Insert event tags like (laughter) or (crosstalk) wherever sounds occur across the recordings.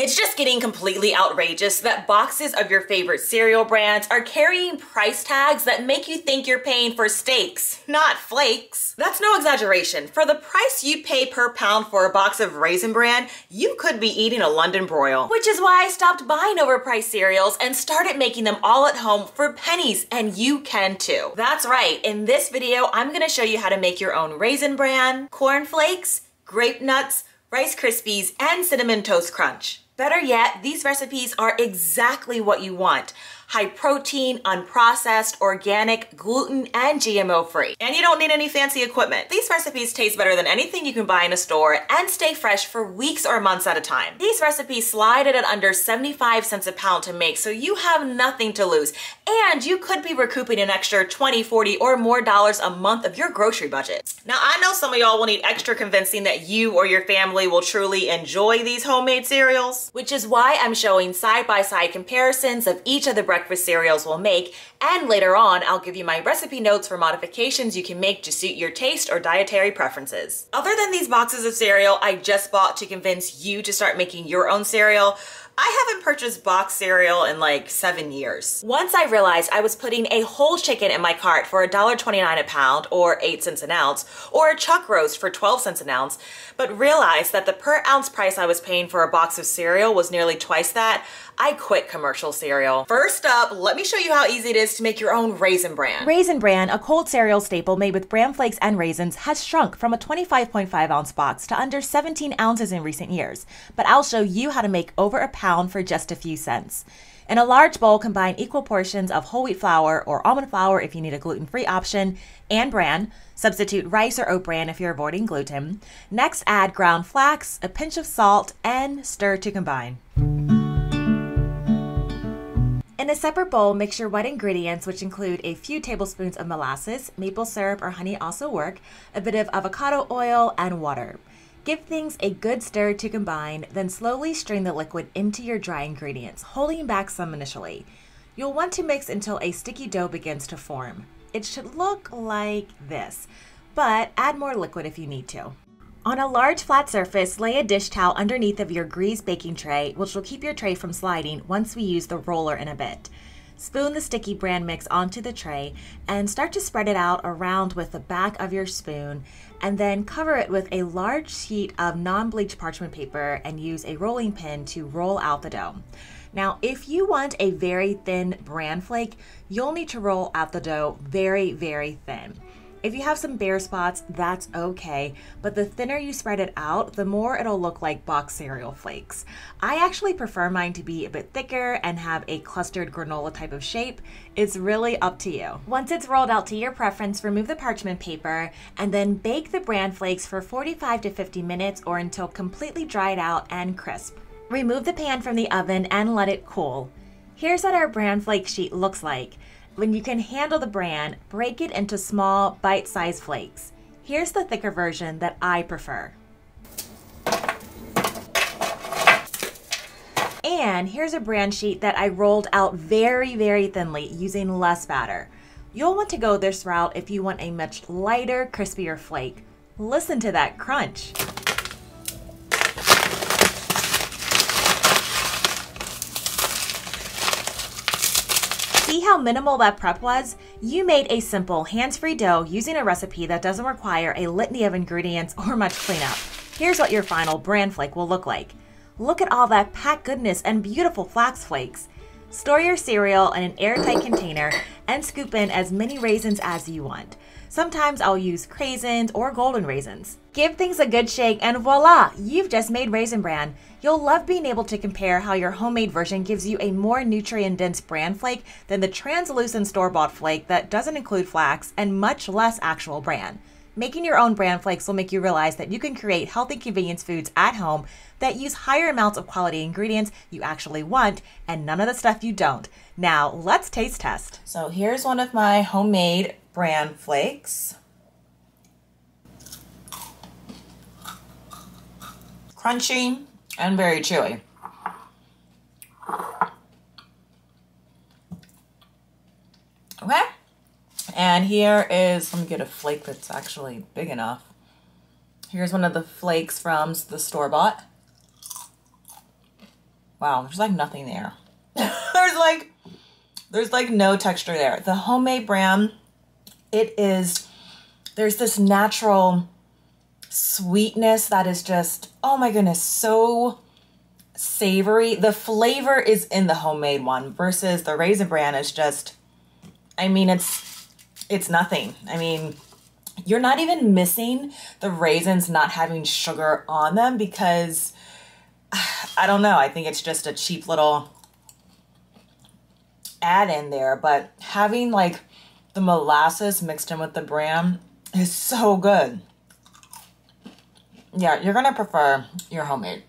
It's just getting completely outrageous that boxes of your favorite cereal brands are carrying price tags that make you think you're paying for steaks, not flakes. That's no exaggeration. For the price you pay per pound for a box of Raisin Bran, you could be eating a London broil. Which is why I stopped buying overpriced cereals and started making them all at home for pennies, and you can too. That's right, in this video, I'm gonna show you how to make your own Raisin Bran, Corn Flakes, Grape Nuts, Rice Krispies, and Cinnamon Toast Crunch. Better yet, these recipes are exactly what you want high protein, unprocessed, organic, gluten, and GMO free. And you don't need any fancy equipment. These recipes taste better than anything you can buy in a store and stay fresh for weeks or months at a time. These recipes slide at under 75 cents a pound to make, so you have nothing to lose. And you could be recouping an extra 20, 40, or more dollars a month of your grocery budget. Now, I know some of y'all will need extra convincing that you or your family will truly enjoy these homemade cereals, which is why I'm showing side-by-side -side comparisons of each of the breakfast cereals we'll make, and later on, I'll give you my recipe notes for modifications you can make to suit your taste or dietary preferences. Other than these boxes of cereal I just bought to convince you to start making your own cereal, I haven't purchased box cereal in like seven years. Once I realized I was putting a whole chicken in my cart for $1.29 a pound or 8 cents an ounce, or a chuck roast for 12 cents an ounce, but realized that the per ounce price I was paying for a box of cereal was nearly twice that, I quit commercial cereal. First up, let me show you how easy it is to make your own Raisin Bran. Raisin Bran, a cold cereal staple made with bran flakes and raisins, has shrunk from a 25.5 ounce box to under 17 ounces in recent years, but I'll show you how to make over a pound for just a few cents. In a large bowl, combine equal portions of whole wheat flour or almond flour if you need a gluten free option, and bran. Substitute rice or oat bran if you're avoiding gluten. Next, add ground flax, a pinch of salt, and stir to combine. In a separate bowl, mix your wet ingredients, which include a few tablespoons of molasses, maple syrup or honey also work, a bit of avocado oil, and water. Give things a good stir to combine, then slowly strain the liquid into your dry ingredients, holding back some initially. You'll want to mix until a sticky dough begins to form. It should look like this, but add more liquid if you need to. On a large flat surface, lay a dish towel underneath of your greased baking tray, which will keep your tray from sliding once we use the roller in a bit. Spoon the sticky bran mix onto the tray and start to spread it out around with the back of your spoon and then cover it with a large sheet of non-bleached parchment paper and use a rolling pin to roll out the dough. Now, if you want a very thin bran flake, you'll need to roll out the dough very, very thin. If you have some bare spots, that's okay, but the thinner you spread it out, the more it'll look like box cereal flakes. I actually prefer mine to be a bit thicker and have a clustered granola type of shape. It's really up to you. Once it's rolled out to your preference, remove the parchment paper and then bake the bran flakes for 45 to 50 minutes or until completely dried out and crisp. Remove the pan from the oven and let it cool. Here's what our bran flake sheet looks like. When you can handle the bran, break it into small, bite-sized flakes. Here's the thicker version that I prefer. And here's a bran sheet that I rolled out very, very thinly using less batter. You'll want to go this route if you want a much lighter, crispier flake. Listen to that crunch. See how minimal that prep was? You made a simple, hands-free dough using a recipe that doesn't require a litany of ingredients or much cleanup. Here's what your final bran flake will look like. Look at all that packed goodness and beautiful flax flakes. Store your cereal in an airtight container and scoop in as many raisins as you want. Sometimes I'll use craisins or golden raisins. Give things a good shake and voila, you've just made Raisin Bran. You'll love being able to compare how your homemade version gives you a more nutrient-dense bran flake than the translucent store-bought flake that doesn't include flax and much less actual bran. Making your own bran flakes will make you realize that you can create healthy convenience foods at home that use higher amounts of quality ingredients you actually want and none of the stuff you don't. Now, let's taste test. So here's one of my homemade bran flakes. Crunchy and very chewy. Okay. And here is, let me get a flake that's actually big enough. Here's one of the flakes from the store-bought. Wow, there's like nothing there. (laughs) there's like, there's like no texture there. The homemade brand, it is, there's this natural sweetness that is just, oh my goodness, so savory. The flavor is in the homemade one versus the Raisin Bran is just, I mean, it's, it's nothing. I mean, you're not even missing the raisins not having sugar on them because (sighs) I don't know. I think it's just a cheap little add in there, but having like the molasses mixed in with the bran is so good. Yeah, you're gonna prefer your homemade.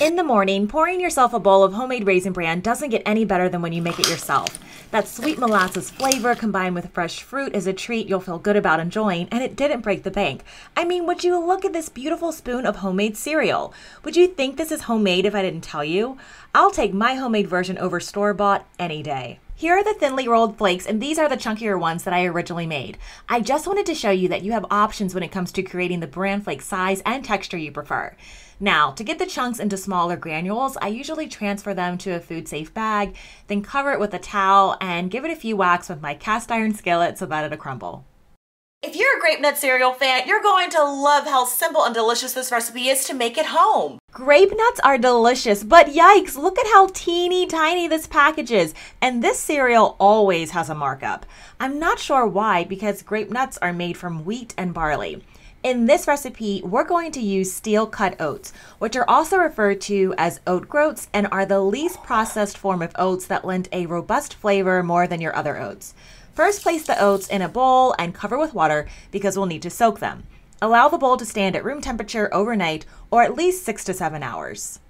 In the morning, pouring yourself a bowl of homemade raisin bran doesn't get any better than when you make it yourself. That sweet molasses flavor combined with fresh fruit is a treat you'll feel good about enjoying, and it didn't break the bank. I mean, would you look at this beautiful spoon of homemade cereal? Would you think this is homemade if I didn't tell you? I'll take my homemade version over store bought any day. Here are the thinly rolled flakes, and these are the chunkier ones that I originally made. I just wanted to show you that you have options when it comes to creating the bran flake size and texture you prefer. Now, to get the chunks into smaller granules, I usually transfer them to a food safe bag, then cover it with a towel and give it a few whacks with my cast iron skillet so that it'll crumble. If you're a Grape Nut cereal fan, you're going to love how simple and delicious this recipe is to make at home. Grape nuts are delicious, but yikes, look at how teeny tiny this package is. And this cereal always has a markup. I'm not sure why because grape nuts are made from wheat and barley. In this recipe, we're going to use steel cut oats, which are also referred to as oat groats and are the least processed form of oats that lend a robust flavor more than your other oats. First, place the oats in a bowl and cover with water because we'll need to soak them. Allow the bowl to stand at room temperature overnight or at least 6 to 7 hours.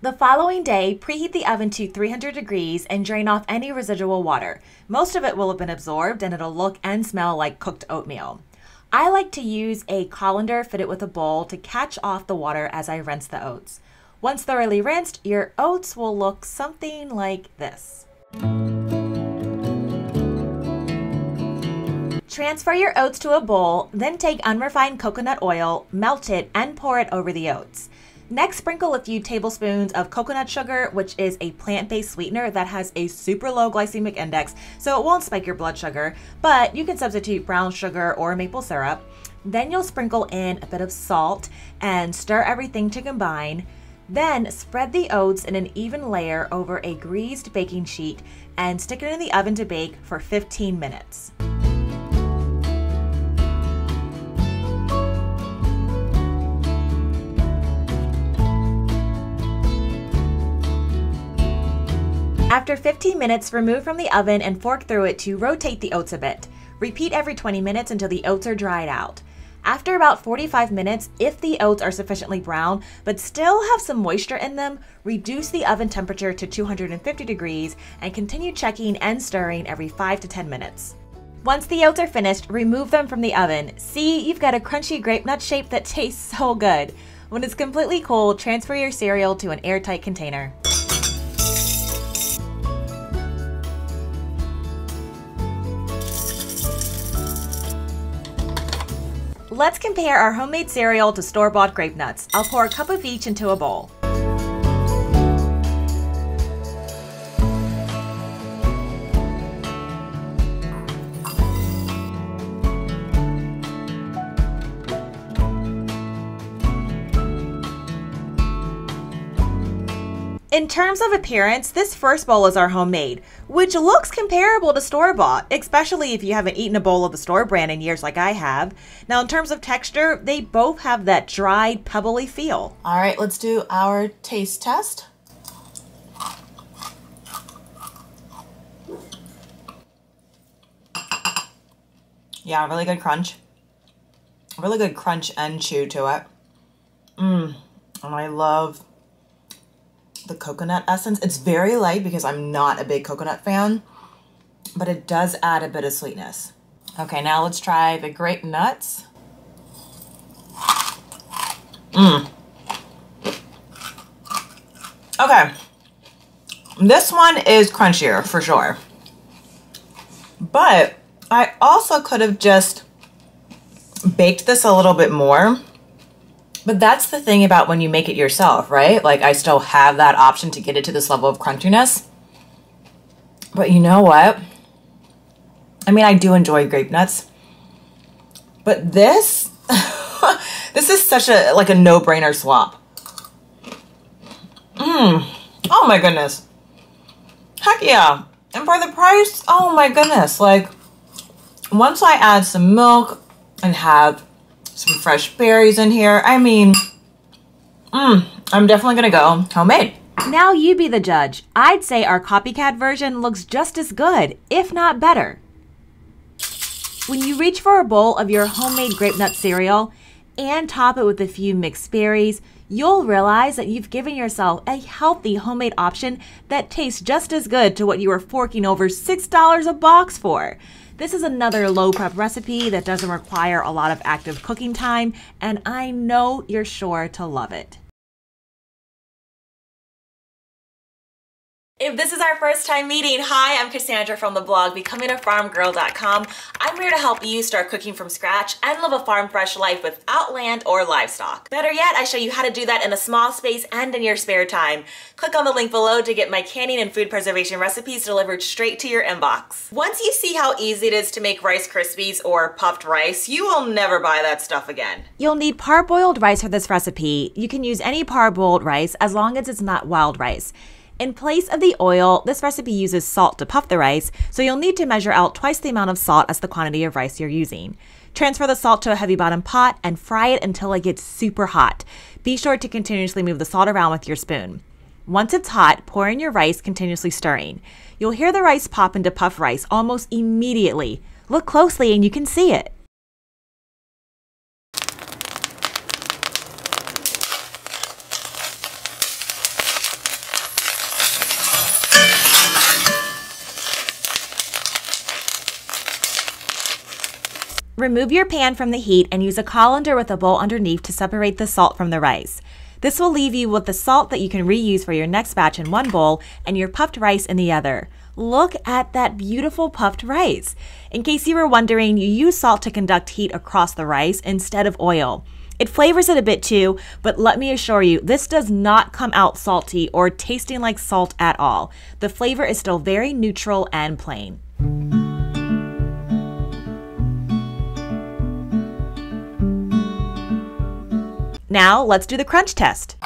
The following day, preheat the oven to 300 degrees and drain off any residual water. Most of it will have been absorbed and it'll look and smell like cooked oatmeal. I like to use a colander fitted with a bowl to catch off the water as I rinse the oats. Once thoroughly rinsed, your oats will look something like this. Transfer your oats to a bowl, then take unrefined coconut oil, melt it, and pour it over the oats. Next, sprinkle a few tablespoons of coconut sugar, which is a plant-based sweetener that has a super low glycemic index, so it won't spike your blood sugar, but you can substitute brown sugar or maple syrup. Then you'll sprinkle in a bit of salt and stir everything to combine. Then spread the oats in an even layer over a greased baking sheet and stick it in the oven to bake for 15 minutes. After 15 minutes, remove from the oven and fork through it to rotate the oats a bit. Repeat every 20 minutes until the oats are dried out. After about 45 minutes, if the oats are sufficiently brown but still have some moisture in them, reduce the oven temperature to 250 degrees and continue checking and stirring every 5 to 10 minutes. Once the oats are finished, remove them from the oven. See, you've got a crunchy grape nut shape that tastes so good. When it's completely cool, transfer your cereal to an airtight container. Let's compare our homemade cereal to store-bought grape nuts. I'll pour a cup of each into a bowl. In terms of appearance, this first bowl is our homemade, which looks comparable to store-bought, especially if you haven't eaten a bowl of the store brand in years like I have. Now, in terms of texture, they both have that dried, pebbly feel. All right, let's do our taste test. Yeah, really good crunch. Really good crunch and chew to it. Mmm, and I love the coconut essence. It's very light because I'm not a big coconut fan, but it does add a bit of sweetness. Okay, now let's try the grape nuts. Mmm. Okay. This one is crunchier for sure. But I also could have just baked this a little bit more But that's the thing about when you make it yourself, right? Like I still have that option to get it to this level of crunchiness. But you know what? I mean, I do enjoy grape nuts. But this, (laughs) this is such a, like a no-brainer swap. Mmm. Oh my goodness. Heck yeah. And for the price, oh my goodness. Like, once I add some milk and have some fresh berries in here, I mean, mmm, I'm definitely gonna go homemade. Now you be the judge. I'd say our copycat version looks just as good, if not better. When you reach for a bowl of your homemade grape nut cereal and top it with a few mixed berries, you'll realize that you've given yourself a healthy homemade option that tastes just as good to what you were forking over $6 a box for. This is another low prep recipe that doesn't require a lot of active cooking time, and I know you're sure to love it. If this is our first time meeting, hi, I'm Cassandra from the blog becomingafarmgirl.com. I'm here to help you start cooking from scratch and live a farm fresh life without land or livestock. Better yet, I show you how to do that in a small space and in your spare time. Click on the link below to get my canning and food preservation recipes delivered straight to your inbox. Once you see how easy it is to make Rice Krispies or puffed rice, you will never buy that stuff again. You'll need parboiled rice for this recipe. You can use any parboiled rice as long as it's not wild rice. In place of the oil, this recipe uses salt to puff the rice, so you'll need to measure out twice the amount of salt as the quantity of rice you're using. Transfer the salt to a heavy bottom pot and fry it until it gets super hot. Be sure to continuously move the salt around with your spoon. Once it's hot, pour in your rice, continuously stirring. You'll hear the rice pop into puff rice almost immediately. Look closely and you can see it. Remove your pan from the heat and use a colander with a bowl underneath to separate the salt from the rice. This will leave you with the salt that you can reuse for your next batch in one bowl and your puffed rice in the other. Look at that beautiful puffed rice. In case you were wondering, you use salt to conduct heat across the rice instead of oil. It flavors it a bit too, but let me assure you, this does not come out salty or tasting like salt at all. The flavor is still very neutral and plain. Now let's do the crunch test.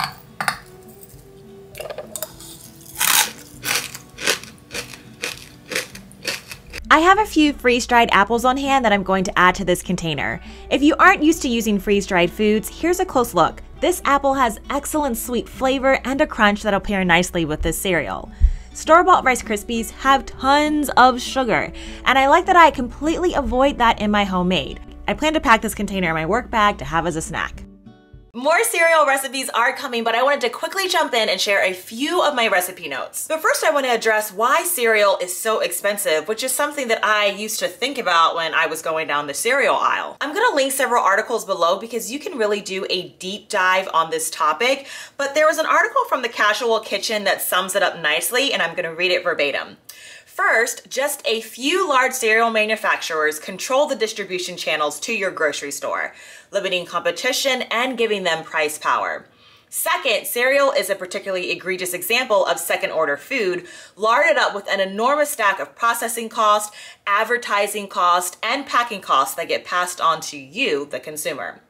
I have a few freeze-dried apples on hand that I'm going to add to this container. If you aren't used to using freeze-dried foods, here's a close look. This apple has excellent sweet flavor and a crunch that'll pair nicely with this cereal. Store-bought Rice Krispies have tons of sugar, and I like that I completely avoid that in my homemade. I plan to pack this container in my work bag to have as a snack. More cereal recipes are coming, but I wanted to quickly jump in and share a few of my recipe notes. But first I want to address why cereal is so expensive, which is something that I used to think about when I was going down the cereal aisle. I'm going to link several articles below because you can really do a deep dive on this topic, but there was an article from the Casual Kitchen that sums it up nicely and I'm going to read it verbatim. First, just a few large cereal manufacturers control the distribution channels to your grocery store, limiting competition and giving them price power. Second, cereal is a particularly egregious example of second order food, larded up with an enormous stack of processing cost, advertising cost, and packing costs that get passed on to you, the consumer.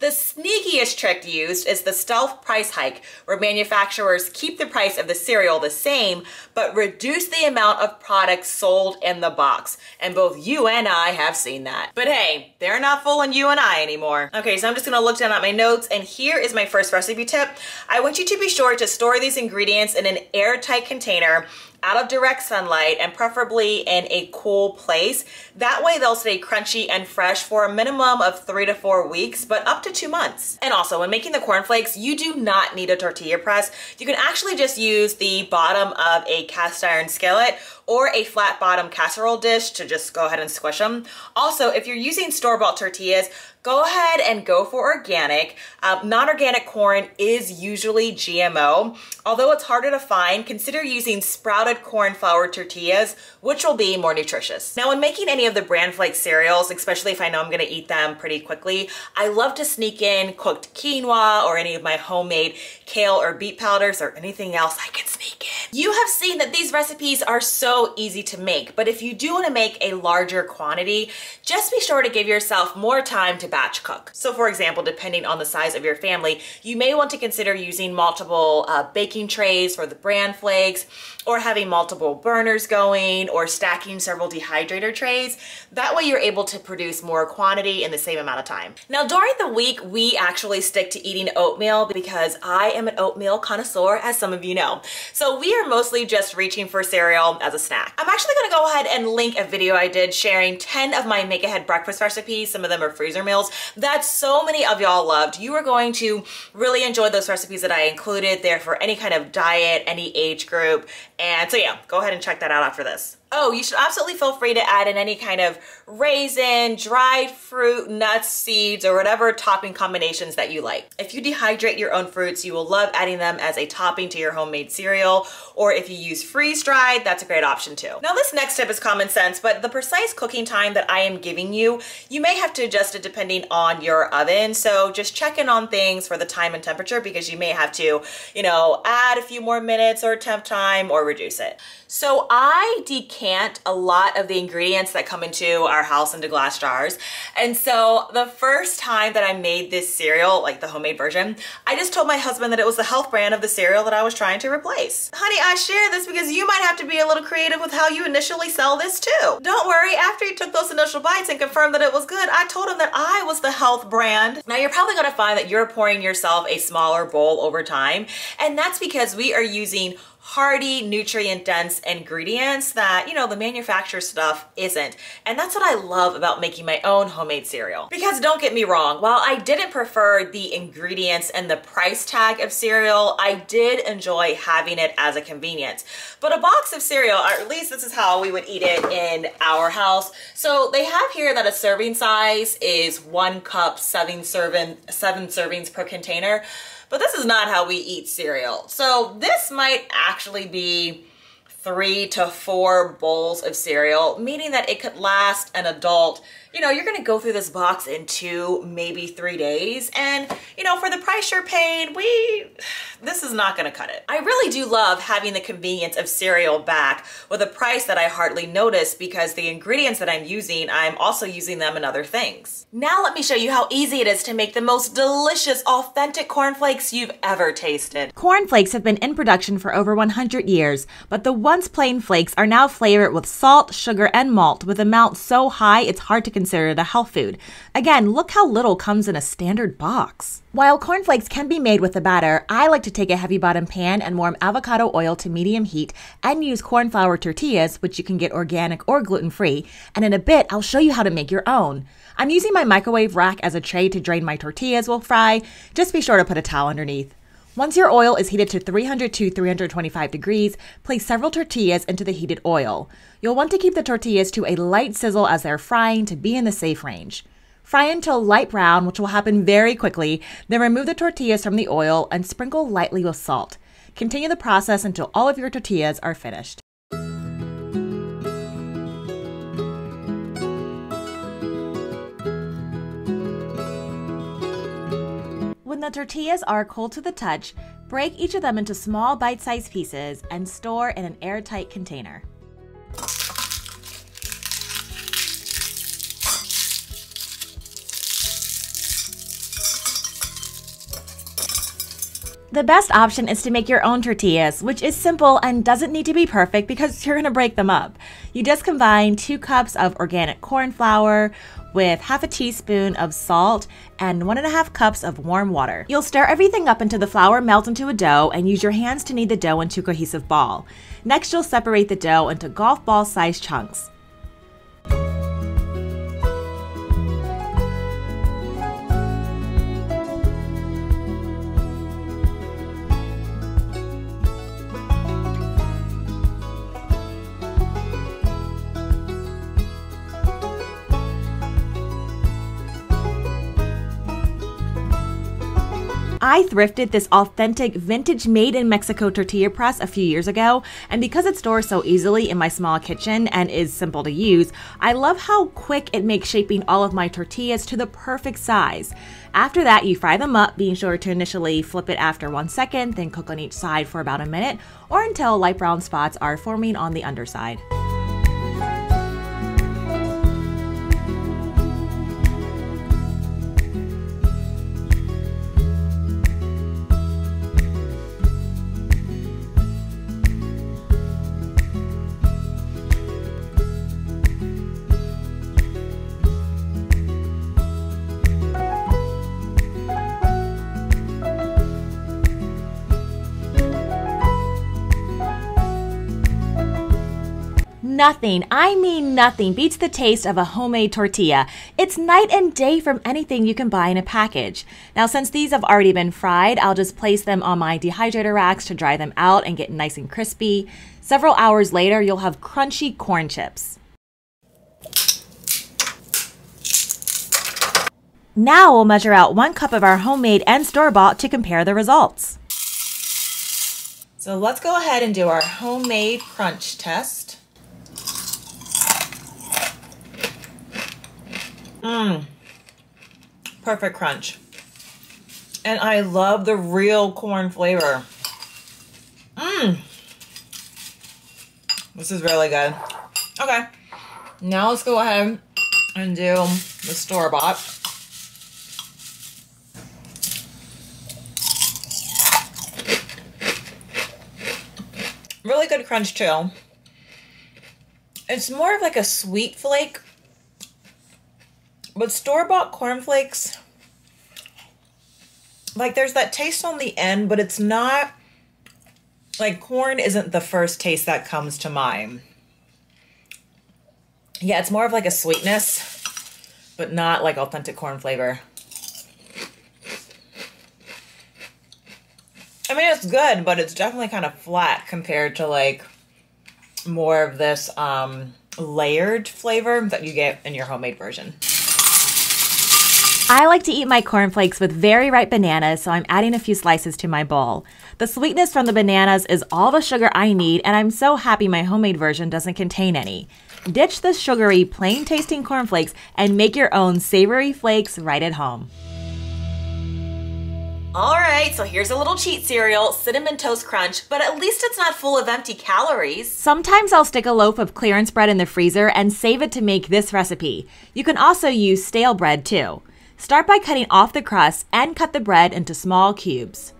The sneakiest trick used is the stealth price hike, where manufacturers keep the price of the cereal the same, but reduce the amount of products sold in the box. And both you and I have seen that. But hey, they're not fooling you and I anymore. Okay, so I'm just gonna look down at my notes, and here is my first recipe tip. I want you to be sure to store these ingredients in an airtight container out of direct sunlight and preferably in a cool place. That way they'll stay crunchy and fresh for a minimum of three to four weeks, but up to two months. And also when making the cornflakes, you do not need a tortilla press. You can actually just use the bottom of a cast iron skillet or a flat bottom casserole dish to just go ahead and squish them. Also, if you're using store-bought tortillas, go ahead and go for organic. Um, non-organic corn is usually GMO. Although it's harder to find, consider using sprouted corn flour tortillas, which will be more nutritious. Now, when making any of the bran flake cereals, especially if I know I'm gonna eat them pretty quickly, I love to sneak in cooked quinoa or any of my homemade kale or beet powders or anything else I can sneak in. You have seen that these recipes are so easy to make, but if you do wanna make a larger quantity, just be sure to give yourself more time to batch cook. So for example, depending on the size of your family, you may want to consider using multiple uh, baking trays for the bran flakes or having multiple burners going or stacking several dehydrator trays. That way you're able to produce more quantity in the same amount of time. Now during the week, we actually stick to eating oatmeal because I am an oatmeal connoisseur, as some of you know. So we are mostly just reaching for cereal as a snack. I'm actually gonna go ahead and link a video I did sharing 10 of my make ahead breakfast recipes. Some of them are freezer meals that so many of y'all loved. You are going to really enjoy those recipes that I included there for any kind of diet, any age group, and so yeah, go ahead and check that out after this. Oh, you should absolutely feel free to add in any kind of raisin, dried fruit, nuts, seeds, or whatever topping combinations that you like. If you dehydrate your own fruits, you will love adding them as a topping to your homemade cereal, or if you use freeze-dried, that's a great option too. Now this next tip is common sense, but the precise cooking time that I am giving you, you may have to adjust it depending on your oven, so just check in on things for the time and temperature because you may have to, you know, add a few more minutes or temp time or reduce it. So I decant a lot of the ingredients that come into our house into glass jars. And so the first time that I made this cereal, like the homemade version, I just told my husband that it was the health brand of the cereal that I was trying to replace. Honey, I share this because you might have to be a little creative with how you initially sell this too. Don't worry, after he took those initial bites and confirmed that it was good, I told him that I was the health brand. Now you're probably gonna find that you're pouring yourself a smaller bowl over time, and that's because we are using hearty, nutrient dense ingredients that, you know, the manufacturer stuff isn't. And that's what I love about making my own homemade cereal. Because don't get me wrong, while I didn't prefer the ingredients and the price tag of cereal, I did enjoy having it as a convenience. But a box of cereal, or at least this is how we would eat it in our house. So they have here that a serving size is one cup, seven serving, seven servings per container but this is not how we eat cereal. So this might actually be three to four bowls of cereal, meaning that it could last an adult you know, you're gonna go through this box in two, maybe three days. And, you know, for the price you're paying, we, (sighs) this is not gonna cut it. I really do love having the convenience of cereal back with a price that I hardly notice because the ingredients that I'm using, I'm also using them in other things. Now let me show you how easy it is to make the most delicious, authentic cornflakes you've ever tasted. Cornflakes have been in production for over 100 years, but the once plain flakes are now flavored with salt, sugar, and malt with amounts so high it's hard to considered a health food. Again, look how little comes in a standard box. While cornflakes can be made with the batter, I like to take a heavy bottom pan and warm avocado oil to medium heat and use corn flour tortillas, which you can get organic or gluten free. And in a bit, I'll show you how to make your own. I'm using my microwave rack as a tray to drain my tortillas while fry. Just be sure to put a towel underneath. Once your oil is heated to 300 to 325 degrees, place several tortillas into the heated oil. You'll want to keep the tortillas to a light sizzle as they're frying to be in the safe range. Fry until light brown, which will happen very quickly, then remove the tortillas from the oil and sprinkle lightly with salt. Continue the process until all of your tortillas are finished. When the tortillas are cold to the touch, break each of them into small bite-sized pieces and store in an airtight container. The best option is to make your own tortillas, which is simple and doesn't need to be perfect because you're gonna break them up. You just combine two cups of organic corn flour with half a teaspoon of salt and one and a half cups of warm water. You'll stir everything up until the flour melts into a dough and use your hands to knead the dough into a cohesive ball. Next, you'll separate the dough into golf ball sized chunks. I thrifted this authentic vintage made in Mexico tortilla press a few years ago, and because it stores so easily in my small kitchen and is simple to use, I love how quick it makes shaping all of my tortillas to the perfect size. After that, you fry them up, being sure to initially flip it after one second, then cook on each side for about a minute, or until light brown spots are forming on the underside. Nothing, I mean nothing, beats the taste of a homemade tortilla. It's night and day from anything you can buy in a package. Now, since these have already been fried, I'll just place them on my dehydrator racks to dry them out and get nice and crispy. Several hours later, you'll have crunchy corn chips. Now we'll measure out one cup of our homemade and store-bought to compare the results. So let's go ahead and do our homemade crunch test. Mmm. Perfect crunch. And I love the real corn flavor. Mmm. This is really good. Okay. Now let's go ahead and do the store-bought. Really good crunch too. It's more of like a sweet flake but store-bought cornflakes, like there's that taste on the end, but it's not, like corn isn't the first taste that comes to mind. Yeah, it's more of like a sweetness, but not like authentic corn flavor. I mean, it's good, but it's definitely kind of flat compared to like more of this um, layered flavor that you get in your homemade version. I like to eat my cornflakes with very ripe bananas, so I'm adding a few slices to my bowl. The sweetness from the bananas is all the sugar I need, and I'm so happy my homemade version doesn't contain any. Ditch the sugary, plain tasting cornflakes and make your own savory flakes right at home. All right, so here's a little cheat cereal, Cinnamon Toast Crunch, but at least it's not full of empty calories. Sometimes I'll stick a loaf of clearance bread in the freezer and save it to make this recipe. You can also use stale bread too. Start by cutting off the crust and cut the bread into small cubes.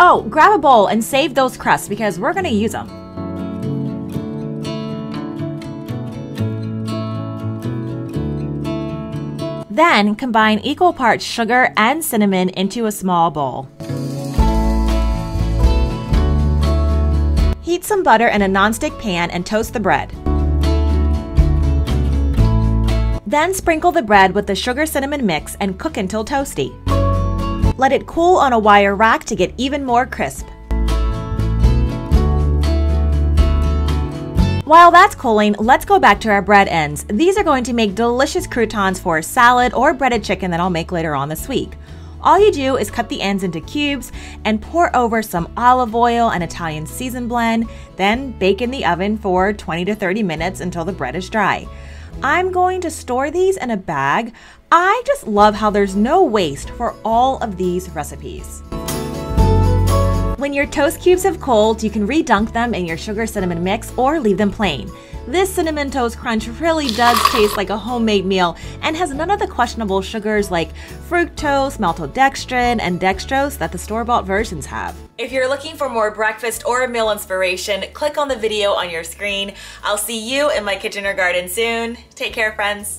Oh, grab a bowl and save those crusts because we're going to use them. Then combine equal parts sugar and cinnamon into a small bowl. Heat some butter in a nonstick pan and toast the bread. Then sprinkle the bread with the sugar cinnamon mix and cook until toasty. Let it cool on a wire rack to get even more crisp. While that's cooling, let's go back to our bread ends. These are going to make delicious croutons for salad or breaded chicken that I'll make later on this week. All you do is cut the ends into cubes and pour over some olive oil and Italian season blend, then bake in the oven for 20 to 30 minutes until the bread is dry. I'm going to store these in a bag. I just love how there's no waste for all of these recipes. When your toast cubes have cooled, you can redunk them in your sugar cinnamon mix or leave them plain. This Cinnamon Toast Crunch really does taste like a homemade meal and has none of the questionable sugars like fructose, maltodextrin, and dextrose that the store-bought versions have. If you're looking for more breakfast or meal inspiration, click on the video on your screen. I'll see you in my kitchen or garden soon. Take care, friends.